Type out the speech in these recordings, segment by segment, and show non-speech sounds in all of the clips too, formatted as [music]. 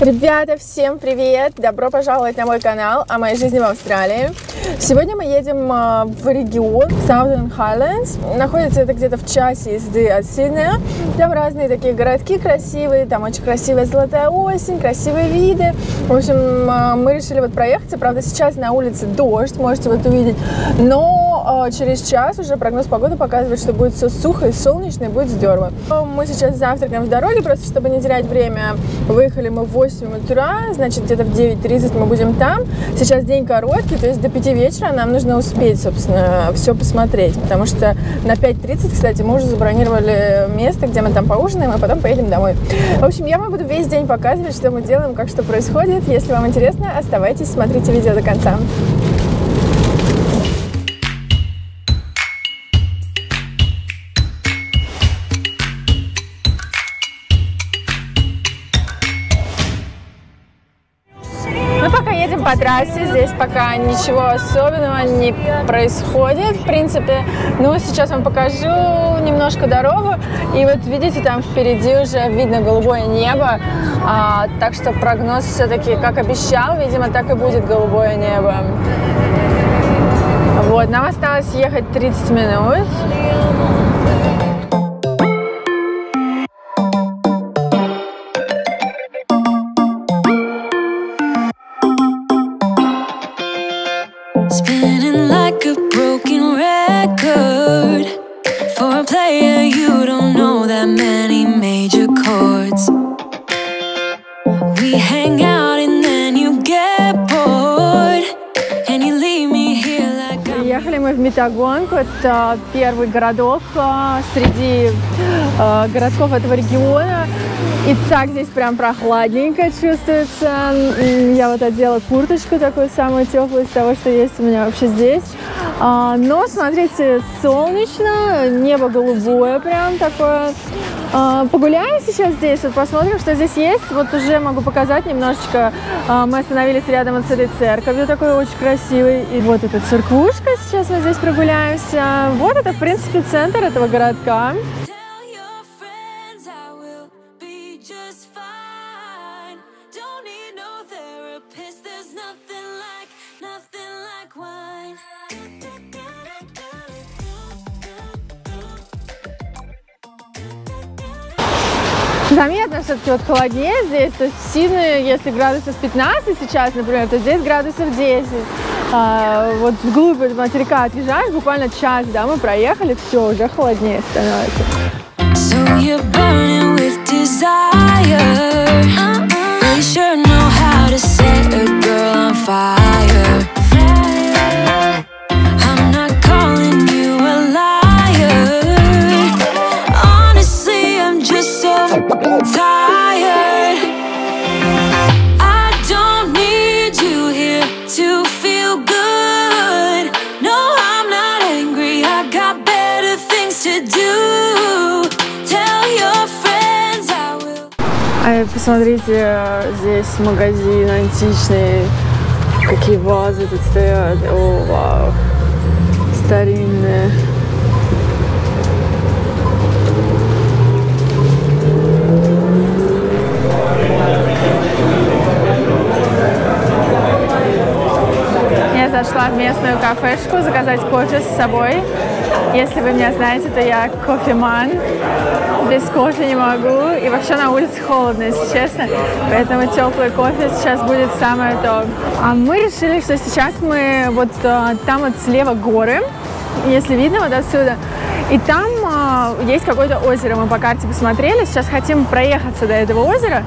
Ребята, всем привет! Добро пожаловать на мой канал о моей жизни в Австралии. Сегодня мы едем а, в регион Southern Highlands. Находится это где-то в часе езды от Сиднея. Там разные такие городки красивые, там очень красивая золотая осень, красивые виды. В общем, а, мы решили вот проехаться. Правда, сейчас на улице дождь, можете вот увидеть. Но а, через час уже прогноз погоды показывает, что будет все сухо и солнечно, и будет здорово. Мы сейчас завтракаем в дороге, просто чтобы не терять время. Выехали мы в 8 8 утра, значит, где-то в 9.30 мы будем там. Сейчас день короткий, то есть до 5 вечера нам нужно успеть, собственно, все посмотреть, потому что на 5.30, кстати, мы уже забронировали место, где мы там поужинаем, а потом поедем домой. В общем, я вам буду весь день показывать, что мы делаем, как что происходит. Если вам интересно, оставайтесь, смотрите видео до конца. Трассе. Здесь пока ничего особенного не происходит, в принципе. Но сейчас вам покажу немножко дорогу. И вот видите, там впереди уже видно голубое небо. А, так что прогноз все-таки, как обещал, видимо, так и будет голубое небо. Вот, нам осталось ехать 30 минут. Метагонку. Это первый городок а, среди а, городков этого региона. И так здесь прям прохладненько чувствуется. Я вот одела курточку такую самую теплую из того, что есть у меня вообще здесь. А, но смотрите, солнечно, небо голубое прям такое. А, погуляем сейчас здесь, вот посмотрим, что здесь есть. Вот уже могу показать немножечко. А, мы остановились рядом с этой церковью, такой очень красивой. И вот эта церквушка, сейчас мы здесь прогуляемся. Вот это, в принципе, центр этого городка. Заметно все-таки вот холоднее здесь, то есть в Сиднее, если градусов 15 сейчас, например, то здесь градусов 10. А, вот вглубь от материка отъезжаешь, буквально час, да, мы проехали, все, уже холоднее становится. So you're burning with desire. You sure know how to set a girl on fire. Посмотрите, здесь магазин античный. Какие вазы тут стоят. О, вау. Старинные. Я зашла в местную кафешку заказать кофе с собой. Если вы меня знаете, то я кофеман. Без кофе не могу. И вообще на улице холодно, если честно. Поэтому теплый кофе сейчас будет самое то. А мы решили, что сейчас мы вот э, там вот слева горы. Если видно вот отсюда. И там э, есть какое-то озеро. Мы по карте посмотрели. Сейчас хотим проехаться до этого озера.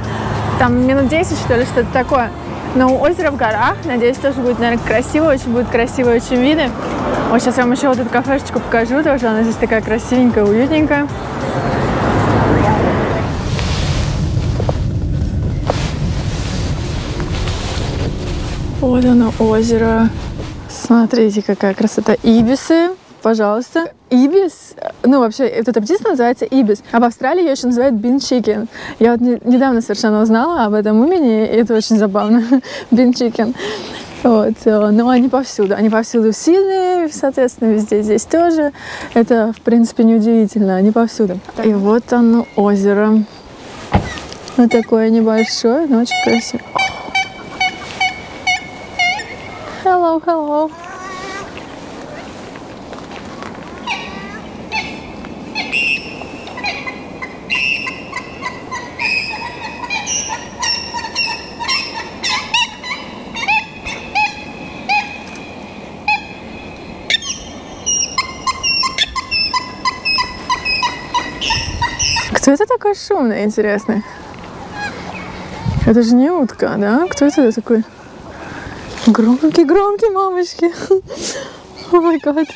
Там минут 10, что ли, что-то такое. Но озеро в горах. Надеюсь, тоже будет, наверное, красиво. Очень будет красивые очень виды. Вот сейчас я вам еще вот эту кафешечку покажу тоже. Она здесь такая красивенькая, уютненькая. Вот оно озеро. Смотрите, какая красота. Ибисы, пожалуйста. Ибис, ну вообще, эта птица называется ибис, а в Австралии ее еще называют бин чикен. Я вот не, недавно совершенно узнала об этом имени, и это очень забавно. [laughs] бин чикен. Вот. Э, но они повсюду. Они повсюду Сиднее, соответственно, везде здесь тоже. Это, в принципе, неудивительно. Они повсюду. И вот оно озеро. Вот такое небольшое, но очень красивое. Hello, hello. Кто это такой шумный, интересно? Это же не утка, да? Кто это такой? Громкий, громкий, мамочки. О май гад.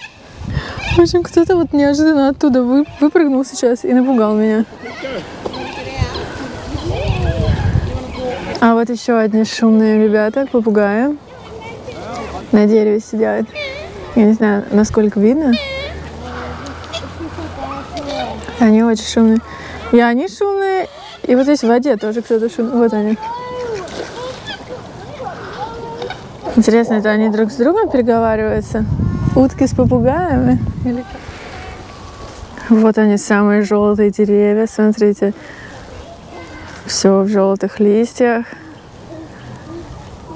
В общем, кто-то вот неожиданно оттуда вы, выпрыгнул сейчас и напугал меня. А вот еще одни шумные ребята, попугаи. На дереве сидят. Я не знаю, насколько видно. Они очень шумные. И они шумные, и вот здесь в воде тоже кто-то шумный. Вот они. Интересно, это они друг с другом переговариваются? Утки с попугаями? Или Вот они, самые желтые деревья, смотрите. Все в желтых листьях.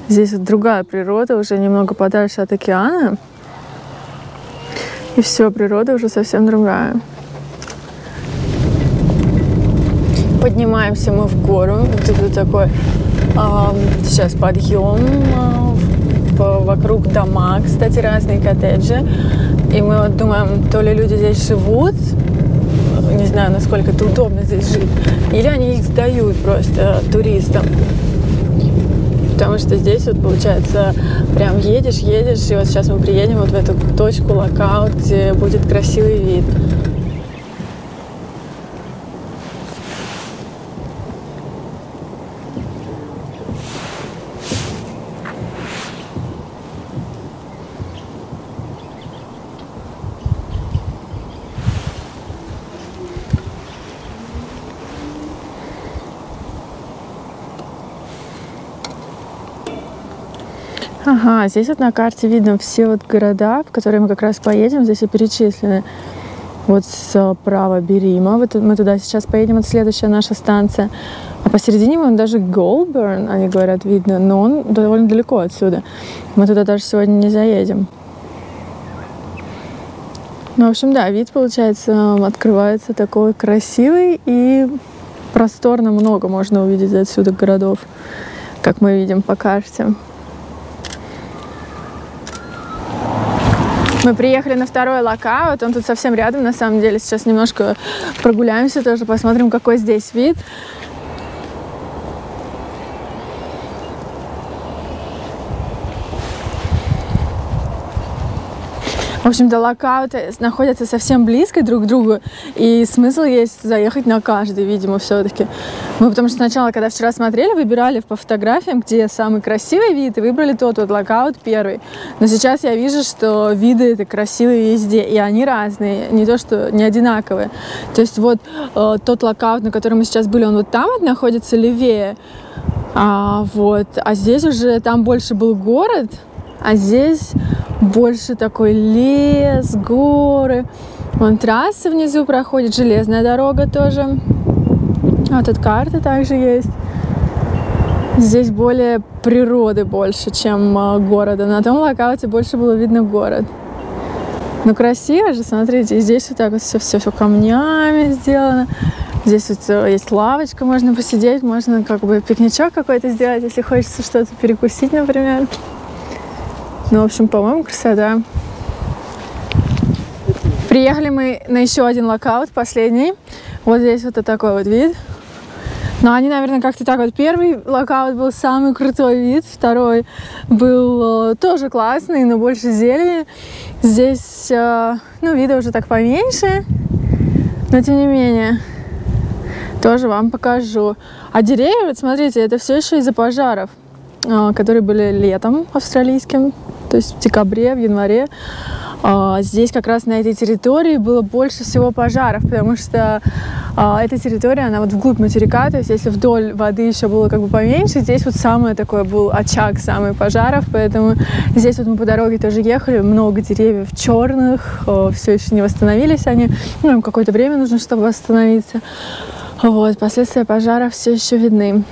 Здесь вот другая природа, уже немного подальше от океана. И все, природа уже совсем другая. Поднимаемся мы в гору. Вот это такой э, сейчас подъем. Э, вокруг дома, кстати, разные коттеджи. И мы вот думаем, то ли люди здесь живут, не знаю, насколько это удобно здесь жить, или они их сдают просто туристам. Потому что здесь вот получается прям едешь, едешь, и вот сейчас мы приедем вот в эту точку, локаут, где будет красивый вид. Ага, здесь вот на карте видно все вот города, в которые мы как раз поедем. Здесь и перечислены. Вот справа Берима. Вот мы туда сейчас поедем. Это следующая наша станция. А посередине вон даже Голберн, они говорят, видно. Но он довольно далеко отсюда. Мы туда даже сегодня не заедем. Ну, в общем, да, вид, получается, открывается такой красивый и просторно много можно увидеть отсюда городов, как мы видим по карте. Мы приехали на второй lookout, он тут совсем рядом, на самом деле. Сейчас немножко прогуляемся тоже, посмотрим, какой здесь вид. В общем-то, lookout ы находятся совсем близко друг к другу, и смысл есть заехать на каждый, видимо, все-таки. Мы потому что сначала, когда вчера смотрели, выбирали по фотографиям, где самый красивый вид, и выбрали тот вот lookout первый. Но сейчас я вижу, что виды это красивые везде, и они разные, не то что не одинаковые. То есть вот э, тот lookout, на котором мы сейчас были, он вот там вот находится левее, а, вот, а здесь уже там больше был город, а здесь больше такой лес, горы. Вон трасса внизу проходит, железная дорога тоже. А тут карта также есть. Здесь более природы больше, чем а, города. На том локауте больше было видно город. Ну, красиво же, смотрите, здесь вот так вот все, все, все камнями сделано. Здесь вот э, есть лавочка, можно посидеть, можно как бы пикничок какой-то сделать, если хочется что-то перекусить, например. Ну, в общем, по-моему, красота. Приехали мы на еще один lookout, последний. Вот здесь вот такой вот вид. Но они, наверное, как-то так вот. Первый lookout был самый крутой вид, второй был э, тоже классный, но больше зелени. Здесь, э, ну, вида уже так поменьше, но тем не менее, тоже вам покажу. А деревья, вот смотрите, это все еще из-за пожаров, э, которые были летом австралийским то есть в декабре, в январе. А, здесь как раз на этой территории было больше всего пожаров, потому что а, эта территория, она вот вглубь материка, то есть если вдоль воды еще было как бы поменьше, здесь вот самое такое был очаг самых пожаров, поэтому здесь вот мы по дороге тоже ехали, много деревьев черных, все еще не восстановились они, ну, им какое-то время нужно, чтобы восстановиться. Вот, последствия пожара все еще видны.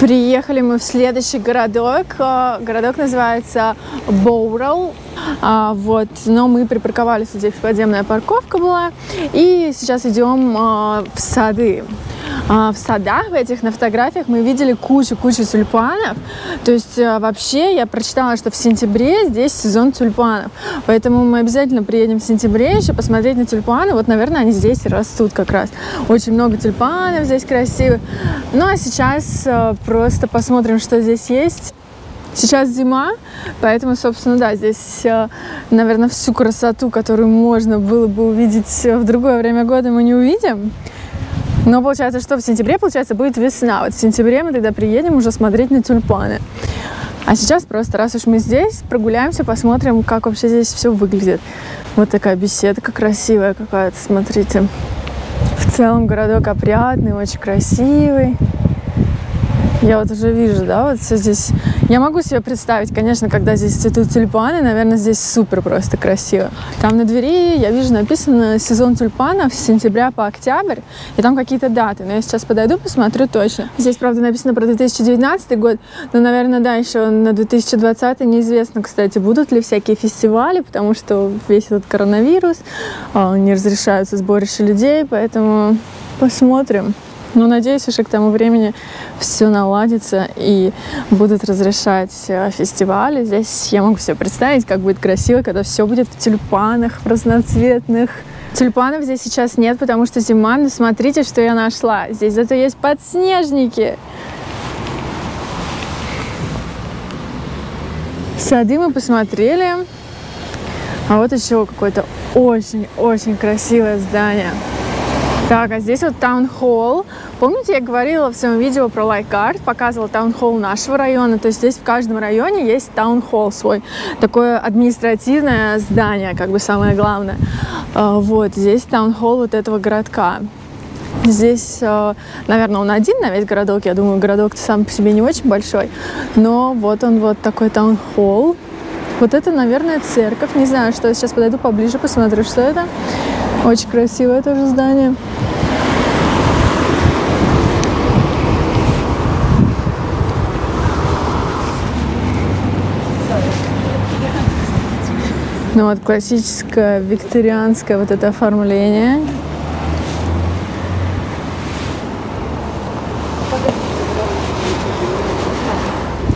Приехали мы в следующий городок. Э, городок называется Боурал. А, вот, но мы припарковались, здесь подземная парковка была. И сейчас идем а, в сады. А, в садах в этих на фотографиях мы видели кучу-кучу тюльпанов. То есть а, вообще я прочитала, что в сентябре здесь сезон тюльпанов. Поэтому мы обязательно приедем в сентябре еще посмотреть на тюльпаны. Вот, наверное, они здесь и растут как раз. Очень много тюльпанов здесь красивых. Ну а сейчас а, просто посмотрим, что здесь есть. Сейчас зима, поэтому, собственно, да, здесь, наверное, всю красоту, которую можно было бы увидеть в другое время года, мы не увидим. Но получается, что в сентябре, получается, будет весна. Вот в сентябре мы тогда приедем уже смотреть на тюльпаны. А сейчас просто, раз уж мы здесь, прогуляемся, посмотрим, как вообще здесь все выглядит. Вот такая беседка красивая какая-то, смотрите. В целом городок опрятный, очень красивый. Я вот уже вижу, да, вот все здесь. Я могу себе представить, конечно, когда здесь цветут тюльпаны, наверное, здесь супер просто красиво. Там на двери я вижу написано сезон тюльпанов с сентября по октябрь, и там какие-то даты. Но я сейчас подойду, посмотрю точно. Здесь, правда, написано про 2019 год, но, наверное, да, еще на 2020 неизвестно, кстати, будут ли всякие фестивали, потому что весь этот коронавирус, а, не разрешаются сборища людей, поэтому посмотрим. Но надеюсь, уже к тому времени все наладится и будут разрешать э, фестивали. Здесь я могу себе представить, как будет красиво, когда все будет в тюльпанах разноцветных. Тюльпанов здесь сейчас нет, потому что зима, но смотрите, что я нашла. Здесь зато есть подснежники. Сады мы посмотрели. А вот еще какое-то очень-очень красивое здание. Так, а здесь вот таунхолл. Помните, я говорила в своем видео про лайкарт, показывала таунхолл нашего района. То есть здесь в каждом районе есть таунхолл свой. Такое административное здание, как бы самое главное. А, вот, здесь таунхолл вот этого городка. Здесь, а, наверное, он один на весь городок. Я думаю, городок сам по себе не очень большой. Но вот он вот такой таунхолл. Вот это, наверное, церковь. Не знаю, что. Сейчас подойду поближе, посмотрю, что это. Очень красивое тоже здание. Ну вот классическое викторианское вот это оформление.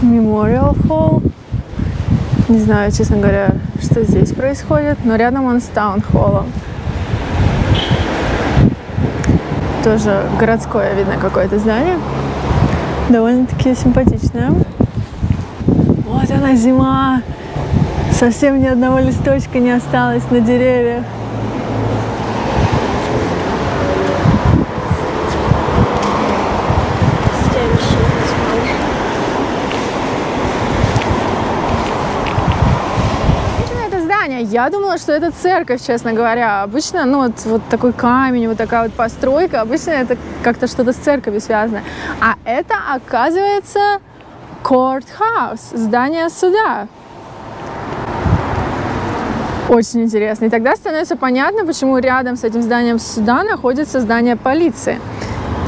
Memorial Hall. Не знаю, честно говоря, что здесь происходит, но рядом он с таунхоллом. Тоже городское, видно, какое-то здание. Довольно-таки симпатичное. Вот она, зима. Совсем ни одного листочка не осталось на деревьях. Я думала, что это церковь, честно говоря. Обычно, ну, вот, вот такой камень, вот такая вот постройка, обычно это как-то что-то с церковью связано. А это, оказывается, courthouse, здание суда. Очень интересно. И тогда становится понятно, почему рядом с этим зданием суда находится здание полиции.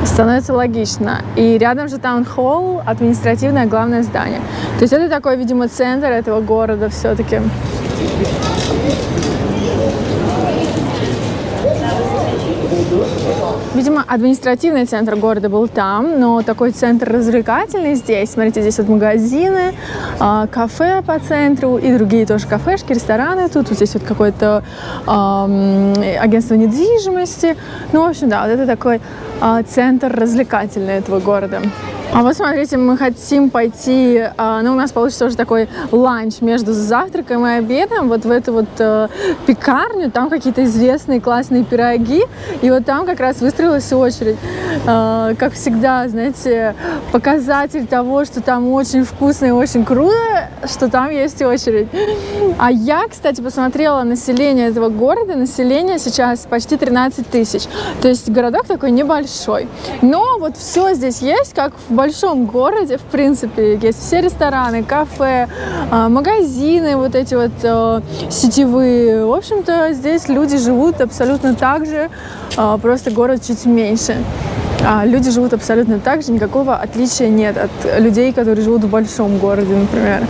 Становится логично. И рядом же таунхолл, административное главное здание. То есть это такой, видимо, центр этого города все-таки. Видимо, административный центр города был там, но такой центр развлекательный здесь. Смотрите, здесь вот магазины, а, кафе по центру и другие тоже кафешки, рестораны. Тут вот здесь вот какое-то э, агентство недвижимости. Ну, в общем, да, вот это такой э, центр развлекательный этого города. А вот смотрите, мы хотим пойти, а, ну у нас получится уже такой ланч между завтраком и обедом, вот в эту вот э, пекарню, там какие-то известные классные пироги, и вот там как раз выстроилась очередь. Э, как всегда, знаете, показатель того, что там очень вкусно и очень круто, что там есть очередь. А я, кстати, посмотрела население этого города, население сейчас почти 13 тысяч, то есть городок такой небольшой, но вот все здесь есть, как в большом городе, в принципе, есть все рестораны, кафе, а, магазины вот эти вот э, сетевые. В общем-то, здесь люди живут абсолютно так же, а, просто город чуть меньше. А люди живут абсолютно так же, никакого отличия нет от людей, которые живут в большом городе, например.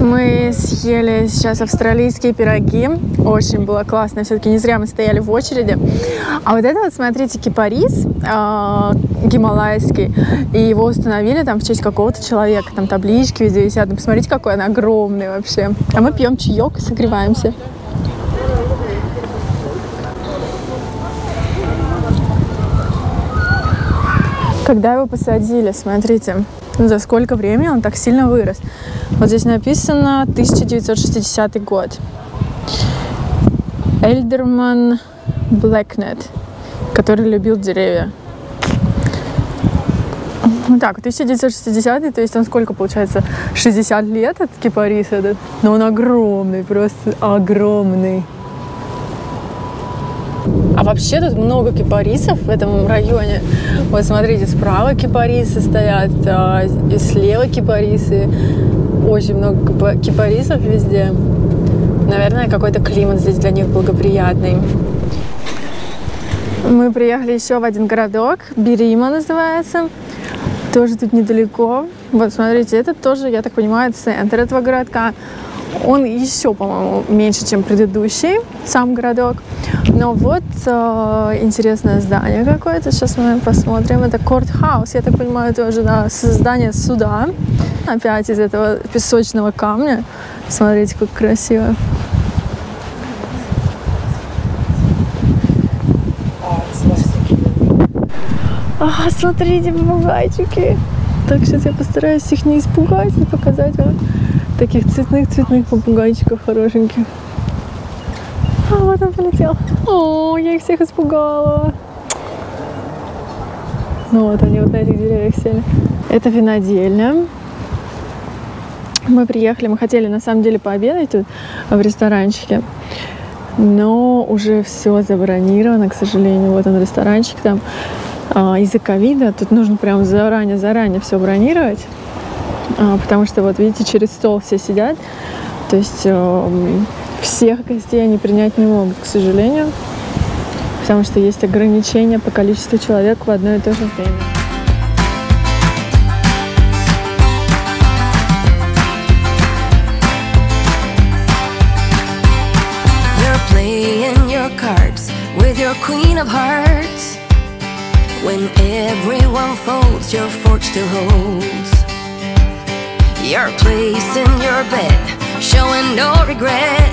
Мы съели сейчас австралийские пироги. Очень было классно. Все-таки не зря мы стояли в очереди. А вот это вот, смотрите, кипарис э, гималайский. И его установили там в честь какого-то человека. Там таблички везде висят. Ну, посмотрите, какой он огромный вообще. А мы пьем чаек и согреваемся. Когда его посадили, смотрите, за сколько времени он так сильно вырос. Вот здесь написано 1960 год. Эльдерман Блэкнет, который любил деревья. Так, 1960 то есть он сколько получается? 60 лет этот кипарис этот? Но он огромный, просто огромный. А вообще тут много кипарисов в этом районе. Вот смотрите, справа кипарисы стоят, а, и слева кипарисы. Очень много кипарисов везде. Наверное, какой-то климат здесь для них благоприятный. Мы приехали еще в один городок, Берима называется. Тоже тут недалеко. Вот смотрите, это тоже, я так понимаю, центр этого городка. Он еще, по-моему, меньше, чем предыдущий, сам городок. Но вот э, интересное здание какое-то. Сейчас мы посмотрим. Это Courthouse. Я так понимаю, тоже да, здание суда. Опять из этого песочного камня. Смотрите, как красиво. А, смотрите, попугайчики. Так, сейчас я постараюсь их не испугать и показать вам таких цветных-цветных попугайчиков хорошеньких. А, вот он полетел. О, я их всех испугала. Ну вот они вот на этих деревьях сели. Это винодельня. Мы приехали, мы хотели на самом деле пообедать тут в ресторанчике, но уже все забронировано, к сожалению. Вот он ресторанчик там. А, из-за ковида тут нужно прям заранее-заранее все бронировать. А, потому что вот видите, через стол все сидят, то есть эм, всех гостей они принять не могут, к сожалению, потому что есть ограничения по количеству человек в одно и то же время. queen of hearts. When everyone folds, your fork still holds Your place in your bed, showing no regret.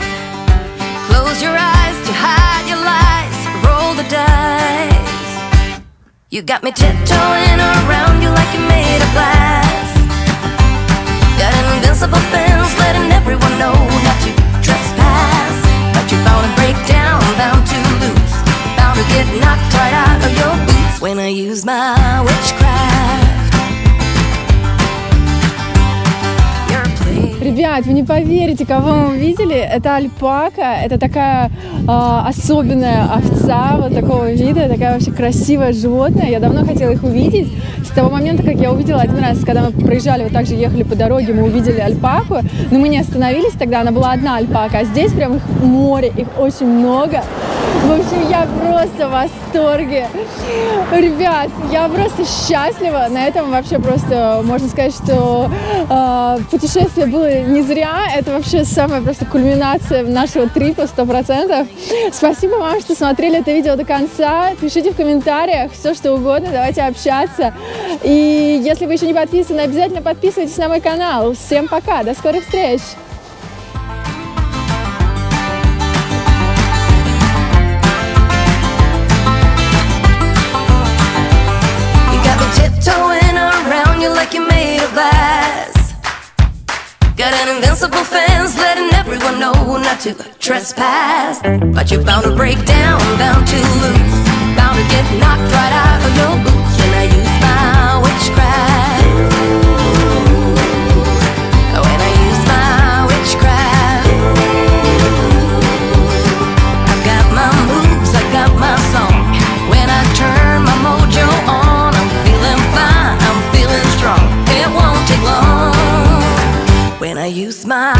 Close your eyes to hide your lies, roll the dice. You got me tiptoeing around you like you're made Ребят, вы не поверите, кого мы увидели. Это альпака. Это такая э, особенная овца вот такого вида. Такая вообще красивое животное. Я давно хотела их увидеть. С того момента, как я увидела один раз, когда мы проезжали, вот так же ехали по дороге, мы увидели альпаку. Но мы не остановились тогда, она была одна альпака. А здесь прям их море, их очень много. В общем, я просто в восторге. Ребят, я просто счастлива. На этом вообще просто можно сказать, что э, путешествие было не зря. Это вообще самая просто кульминация нашего трипа 100%. Спасибо вам, что смотрели это видео до конца. Пишите в комментариях все, что угодно. Давайте общаться. И если вы еще не подписаны, обязательно подписывайтесь на мой канал. Всем пока. До скорых встреч. Invisible fence, letting everyone know not to trespass. But you're bound to break down, bound to lose, bound to get knocked right out of your boots when I use my witchcraft. use my